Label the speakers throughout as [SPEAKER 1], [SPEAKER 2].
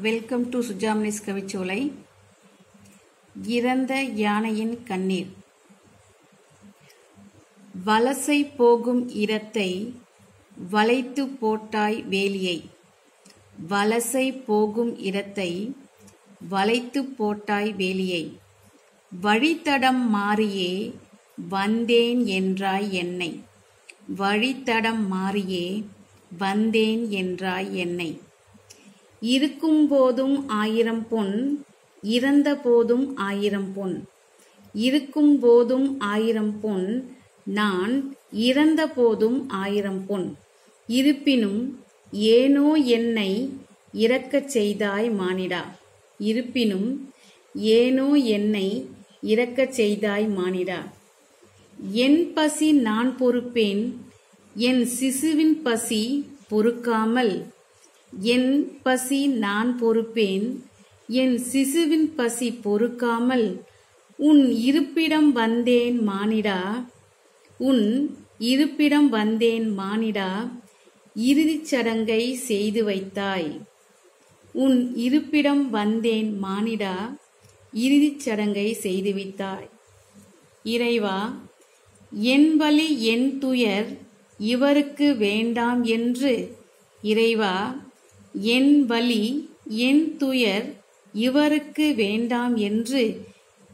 [SPEAKER 1] Welcome to சுஜாமினிஸ் கவிச்சோலை இறந்த யானையின் கண்ணீர். வலசை போகும் இரத்தை வளைத்து போட்டாய் வேலியை. வலசை போகும் இரத்தை வளைத்து போட்டாய் வேலியை. வழித்தடம் மாறியே வந்தேன் என்றாய் என்னை. வழித்தடம் மாறியே வந்தேன் என்றாய் என்னை. இருக்கும் போதும் ஆயிரம் பொன் இறந்த போதும் ஆயிரம் பொன். இருக்கும் போதும் ஆயிரம் பொன் நான் இறந்த போதும் ஆயிரம் பொன். இருப்பினும் ஏனோ என்னை இறக்கச் செய்தாய் மானிடா. இருப்பினும் ஏனோ என்னை இறக்கச் செய்தாய் மானிடா. என் பசி நான் பொறுப்பேன் என் சிசுவின் பசி பொறுக்காமல் என் பசி நான் பொறுப்பேன் என் சிசுவின் பசி பொறுக்காமல் உன் இருப்பிடம் வந்தேன் மானிடா. உன் இருப்பிடம் வந்தேன் மானிடா இறுதிச் சடங்கை செய்து வைத்தாய். உன் இருப்பிடம் வந்தேன் மானிடா இறுதிச் சடங்கை செய்து வைத்தாய் இறைவா என் வழி என் துயர் இவருக்கு வேண்டாம் என்று. இறைவா என் வலி என் துயர் இவருக்கு வேண்டாம் என்று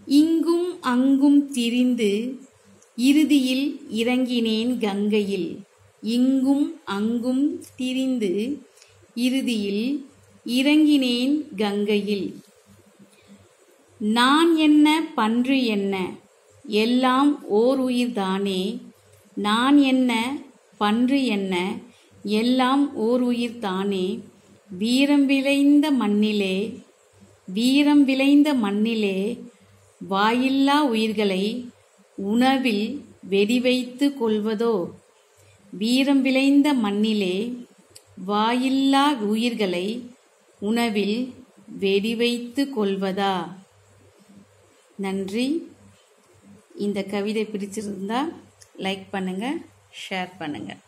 [SPEAKER 1] இங்கும் அங்கும் திரிந்து இறுதியில் இறங்கினேன் கங்கையில். இங்கும் அங்கும் திரிந்து இறுதியில் இறங்கினேன் கங்கையில். நான் என்ன பன்று என்ன? எல்லாம் ஓர் உயிர்தானே நான் என்ன பன்று என்ன? எல்லாம் ஓர் உயிர் தானே. வீரம் விளைந்த மண்ணிலே வீரம் விளைந்த மண்ணிலே வாயில்லா உயிர்களை உணவில் வெடிவைத்து கொள்வதோ? வீரம் விளைந்த மண்ணிலே வாயில்லா உயிர்களை உணவில் வெடிவைத்து கொள்வதா? நன்றி. இந்த கவிதை பிடிச்சிருந்தா லைக் பண்ணுங்க ஷேர் பண்ணுங்கள்